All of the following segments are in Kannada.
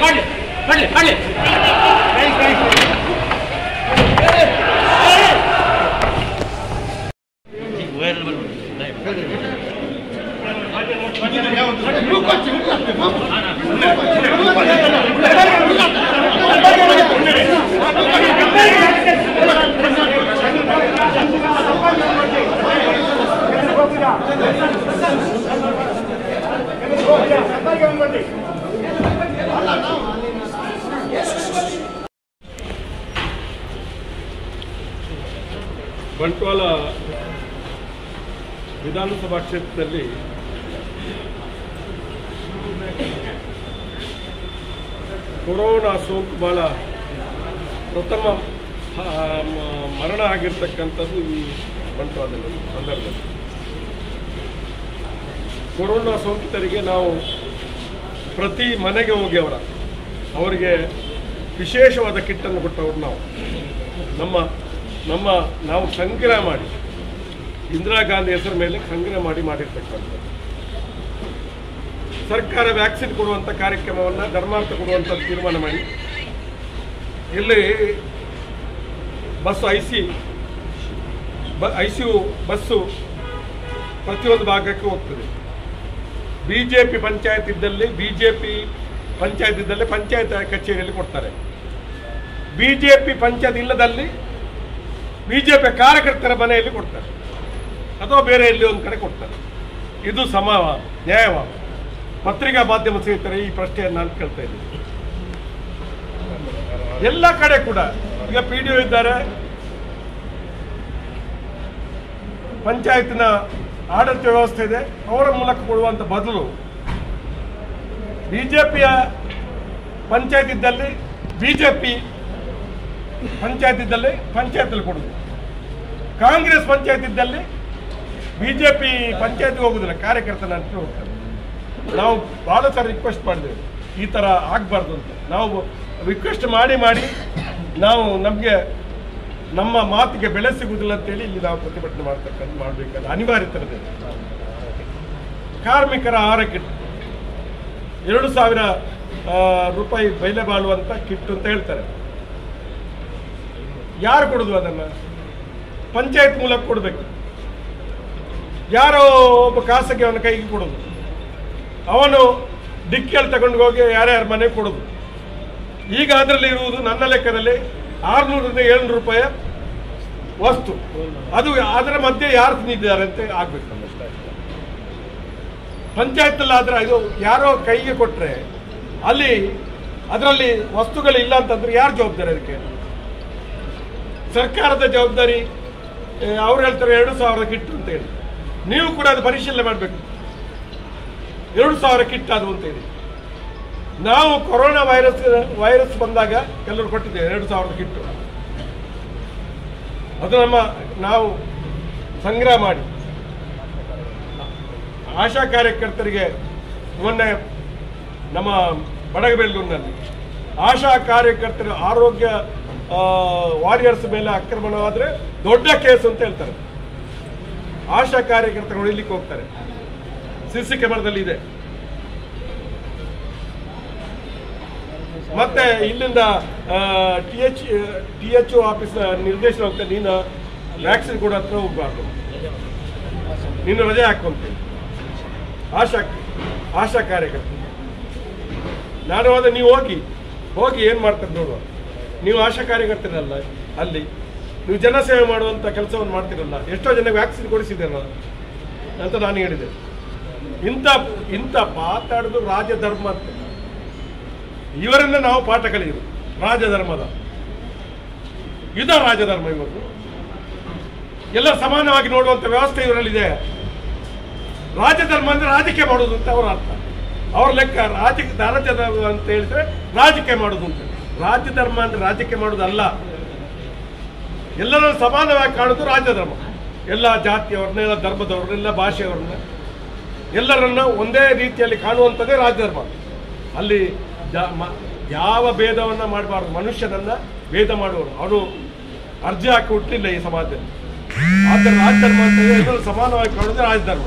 빨리 빨리 빨리 빨리 Thank you. ಬಂಟ್ವಾಳ ವಿಧಾನಸಭಾ ಕ್ಷೇತ್ರದಲ್ಲಿ ಕೊರೋನಾ ಸೋಂಕು ಬಹಳ ಪ್ರಥಮ ಮರಣ ಆಗಿರ್ತಕ್ಕಂಥದ್ದು ಈ ಬಂಟ್ವಾಳದಲ್ಲಿ ಸಂದರ್ಭದಲ್ಲಿ ಕೊರೋನಾ ಸೋಂಕಿತರಿಗೆ ನಾವು ಪ್ರತಿ ಮನೆಗೆ ಹೋಗಿ ಅವರ, ಅವರಿಗೆ ವಿಶೇಷವಾದ ಕಿಟ್ಟನ್ನು ಕೊಟ್ಟವರು ನಾವು. ನಮ್ಮ ನಮ್ಮ ನಾವು ಸಂಗ್ರಹ ಮಾಡಿ ಇಂದಿರಾ ಗಾಂಧಿ ಹೆಸರ ಮೇಲೆ ಸಂಗ್ರಹ ಮಾಡಿ ಮಾಡಿರ್ತಕ್ಕಂಥದ್ದು. ಸರ್ಕಾರ ವ್ಯಾಕ್ಸಿನ್ ಕೊಡುವಂಥ ಕಾರ್ಯಕ್ರಮವನ್ನು, ಧರ್ಮಾರ್ಥ ಕೊಡುವಂಥ ತೀರ್ಮಾನ ಮಾಡಿ. ಇಲ್ಲಿ ಬಸ್ ಐ ಸಿ ಬ ಐ ಸಿ ಯು ಬಸ್ಸು ಪ್ರತಿಯೊಂದು ಭಾಗಕ್ಕೆ ಹೋಗ್ತದೆ. ಬಿ ಜೆ ಪಿ ಪಂಚಾಯತ್ ಇದ್ದಲ್ಲಿ ಬಿ ಜೆ ಪಿ ಪಂಚಾಯತ್ ಇದ್ದಲ್ಲಿ ಪಂಚಾಯತ್ ಕಚೇರಿಯಲ್ಲಿ ಕೊಡ್ತಾರೆ. ಬಿ ಜೆ ಪಿ ಪಂಚಾಯತ್ ಇಲ್ಲದಲ್ಲಿ ಬಿ ಜೆ ಪಿ ಕಾರ್ಯಕರ್ತರ ಮನೆಯಲ್ಲಿ ಕೊಡ್ತಾರೆ. ಅಥವಾ ಬೇರೆ ಎಲ್ಲಿ ಒಂದು ಕಡೆ ಕೊಡ್ತಾರೆ. ಇದು ಸಮವಾದ ನ್ಯಾಯವಾದ ಪತ್ರಿಕಾ ಮಾಧ್ಯಮ ಸ್ನೇಹಿತರೆ, ಈ ಪ್ರಶ್ನೆಯನ್ನು ನಾನು ಕೇಳ್ತಾ ಇದ್ದೀನಿ. ಎಲ್ಲ ಕಡೆ ಕೂಡ, ಈಗ ಪಿ ಡಿ ಒ ಇದ್ದಾರೆ. ಪಂಚಾಯತ್ನ ಆಡಳಿತ ವ್ಯವಸ್ಥೆ ಇದೆ. ಅವರ ಮೂಲಕ ಕೊಡುವಂಥ ಬದಲು ಬಿಜೆಪಿಯ ಪಂಚಾಯತ್ ಇದ್ದಲ್ಲಿ ಬಿಜೆಪಿ ಪಂಚಾಯತ್ ಇದ್ದಲ್ಲಿ ಪಂಚಾಯತಲ್ಲಿ ಕೊಡುದು. ಕಾಂಗ್ರೆಸ್ ಪಂಚಾಯತ್ ಇದ್ದಲ್ಲಿ ಬಿಜೆಪಿ ಪಂಚಾಯತ್ಗೆ ಹೋಗುದಿಲ್ಲ, ಕಾರ್ಯಕರ್ತನ ಅಂತ ಹೋಗ್ತಾರೆ ನಾವು ಬಹಳ ಸಲ ರಿಕ್ವೆಸ್ಟ್ ಮಾಡಿದ್ದೇವೆ. ಈ ಥರ ಆಗಬಾರ್ದು ಅಂತ. ನಾವು ರಿಕ್ವೆಸ್ಟ್ ಮಾಡಿ ಮಾಡಿ ನಾವು ನಮಗೆ ನಮ್ಮ ಮಾತಿಗೆ ಬೆಲೆ ಸಿಗುವುದಿಲ್ಲ ಅಂತೇಳಿ ಇಲ್ಲಿ ನಾವು ಪ್ರತಿಭಟನೆ ಮಾಡ್ತಕ್ಕಂಥ ಮಾಡಬೇಕಾದ ಅನಿವಾರ್ಯತೆ ಕಾರ್ಮಿಕರ ಆಹಾರ ಕಿಟ್. ಎರಡು ಸಾವಿರ ರೂಪಾಯಿ ಬೆಲೆ ಬಾಳುವಂತ ಕಿಟ್ ಅಂತ ಹೇಳ್ತಾರೆ. ಯಾರು ಕೊಡೋದು ಅದನ್ನ? ಪಂಚಾಯತ್ ಮೂಲಕ ಕೊಡಬೇಕು. ಯಾರೋ ಒಬ್ಬ ಖಾಸಗಿ ಅವನ ಕೈಗೆ ಕೊಡೋದು. ಅವನು ಡಿಕ್ಕಿಯಲ್ಲಿ ತಗೊಂಡು ಹೋಗಿ ಯಾರ್ಯಾರ ಮನೆಗೆ ಕೊಡೋದು. ಈಗ ಅದರಲ್ಲಿ ಇರುವುದು ನನ್ನ ಲೆಕ್ಕದಲ್ಲಿ ಆರುನೂರರಿಂದ ಏಳ್ನೂರು ರೂಪಾಯಿ ವಸ್ತು. ಅದು ಅದರ ಮಧ್ಯೆ ಯಾರು ತಿಂದಿದ್ದಾರೆ ಅಂತ ಆಗ್ಬೇಕು ಪಂಚಾಯತ್ನಲ್ಲಿ ಆದ್ರೆ ಇದು ಯಾರೋ ಕೈಗೆ ಕೊಟ್ಟರೆ ಅಲ್ಲಿ ಅದರಲ್ಲಿ ವಸ್ತುಗಳಿಲ್ಲ ಅಂತಂದ್ರೆ ಯಾರು ಜವಾಬ್ದಾರಿ ಅದಕ್ಕೆ? ಸರ್ಕಾರದ ಜವಾಬ್ದಾರಿ ಅವ್ರು ಹೇಳ್ತಾರೆ ಎರಡು ಸಾವಿರ ಕಿಟ್ ಅಂತ ಹೇಳಿ. ನೀವು ಕೂಡ ಅದು ಪರಿಶೀಲನೆ ಮಾಡಬೇಕು. ಎರಡು ಸಾವಿರ ಕಿಟ್ ಅದು ಅಂತ ಹೇಳಿ. ನಾವು ಕೊರೋನಾ ವೈರಸ್ ವೈರಸ್ ಬಂದಾಗ ಎಲ್ಲರೂ ಕೊಟ್ಟಿದ್ದೇವೆ, ಎರಡು ಸಾವಿರದ ಕಿಟ್ಟು ಅದು ನಮ್ಮ, ನಾವು ಸಂಗ್ರಹ ಮಾಡಿ. ಆಶಾ ಕಾರ್ಯಕರ್ತರಿಗೆ ಮೊನ್ನೆ ನಮ್ಮ ಬಡಗಬೆಲ್ಲೂರಿನಲ್ಲಿ ಆಶಾ ಕಾರ್ಯಕರ್ತರ ಆರೋಗ್ಯ ವಾರಿಯರ್ಸ್ ಮೇಲೆ ಆಕ್ರಮಣವಾದರೆ ದೊಡ್ಡ ಕೇಸ್ ಅಂತ ಹೇಳ್ತಾರೆ. ಆಶಾ ಕಾರ್ಯಕರ್ತರು ಹೊಡಿಲಿಕ್ಕೆ ಹೋಗ್ತಾರೆ. ಸಿಸಿ ಕ್ಯಾಮೆರಾದಲ್ಲಿ ಇದೆ. ಮತ್ತೆ ಇಲ್ಲಿಂದ T H T H office ನಿರ್ದೇಶನ ಹೋಗ್ತಾರೆ ನೀನು ವ್ಯಾಕ್ಸಿನ್ ಕೂಡ ಹತ್ರ ಹೋಗ್ಬಾರ್ದು. ನಿನ್ನ ರಜೆ ಹಾಕೊಂತೀನಿ ಆಶಾ ಆಶಾ ಕಾರ್ಯಕರ್ತರು. ನಾನು ಹೋದ ನೀವು ಹೋಗಿ ಹೋಗಿ ಏನು ಮಾಡ್ತಾರೆ ನೋಡುವ. ನೀವು ಆಶಾ ಕಾರ್ಯಕರ್ತರಲ್ಲ, ಅಲ್ಲಿ ನೀವು ಜನಸೇವೆ ಮಾಡುವಂಥ ಕೆಲಸವನ್ನು ಮಾಡ್ತಿರಲ್ಲ, ಎಷ್ಟೋ ಜನ ವ್ಯಾಕ್ಸಿನ್ ಕೊಡಿಸಿದ್ದೀರಲ್ಲ ಅಂತ ನಾನು ಹೇಳಿದೆ. ಇಂಥ ಇಂಥ ಮಾತಾಡೋದು ರಾಜಧರ್ಮ ಅಂತ. ಇವರನ್ನ ನಾವು ಪಾಠ ಕಲಿಯೋದು, ರಾಜಧರ್ಮದ. ಇದ ರಾಜಧರ್ಮ ಇವತ್ತು ಎಲ್ಲ ಸಮಾನವಾಗಿ ನೋಡುವಂಥ ವ್ಯವಸ್ಥೆ ಇವರಲ್ಲಿದೆ. ರಾಜಧರ್ಮ ಅಂದರೆ ರಾಜಕೀಯ ಮಾಡೋದು ಅಂತ ಅವರ ಅರ್ಥ. ಅವ್ರ ಲೆಕ್ಕ ರಾಜ, ರಾಜಧರ್ಮ ಅಂತ ಹೇಳಿದ್ರೆ ರಾಜಕೀಯ ಮಾಡೋದು ಅಂತ. ರಾಜಧರ್ಮ ಅಂದ್ರೆ ರಾಜಕೀಯ ಮಾಡುವುದಲ್ಲ. ಎಲ್ಲರೂ ಎಲ್ಲರನ್ನು ಸಮಾನವಾಗಿ ಕಾಣೋದು ಧರ್ಮ. ಎಲ್ಲ ಜಾತಿಯವ್ರನ್ನ, ಎಲ್ಲ ಧರ್ಮದವ್ರನ್ನ, ಎಲ್ಲ ಭಾಷೆಯವ್ರನ್ನ ಎಲ್ಲರನ್ನ ಒಂದೇ ರೀತಿಯಲ್ಲಿ ಕಾಣುವಂಥದ್ದೇ ರಾಜಧರ್ಮ ಅಲ್ಲಿ ಯಾವ ಭೇದವನ್ನ ಮಾಡಬಾರ್ದು. ಮನುಷ್ಯನನ್ನ ಭೇದ ಮಾಡುವರು ಅವನು ಅರ್ಜಿ ಹಾಕಿ ಹುಟ್ಟಲಿಲ್ಲ ಈ ಸಮಾಜದಲ್ಲಿ. ಆದ್ದರಿಂದ ರಾಜಧರ್ಮ ಅಂತ ಎಲ್ಲರೂ ಸಮಾನವಾಗಿ ಕಾಣೋದು ರಾಜಧರ್ಮ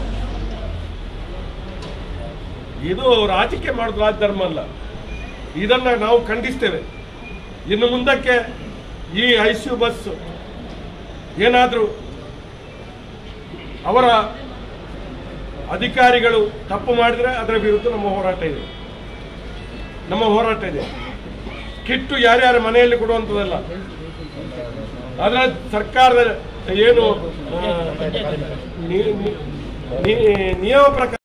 ಇದು ರಾಜಕೀಯ ಮಾಡೋದು ರಾಜಧರ್ಮ ಅಲ್ಲ. ಇದನ್ನ ನಾವು ಖಂಡಿಸ್ತೇವೆ. ಇನ್ನು ಮುಂದಕ್ಕೆ ಈ ಐ ಸಿ ಯು ಬಸ್ ಏನಾದರೂ ಅವರ ಅಧಿಕಾರಿಗಳು ತಪ್ಪು ಮಾಡಿದರೆ ಅದರ ವಿರುದ್ಧ ನಮ್ಮ ಹೋರಾಟ ಇದೆ. ನಮ್ಮ ಹೋರಾಟ ಇದೆ. ಕಿಟ್ಟು ಯಾರ್ಯಾರ ಮನೆಯಲ್ಲಿ ಕೊಡುವಂಥದ್ದಲ್ಲ. ಆದರೆ ಸರ್ಕಾರದ ಏನು ನಿಯಮ ಪ್ರಕಾರ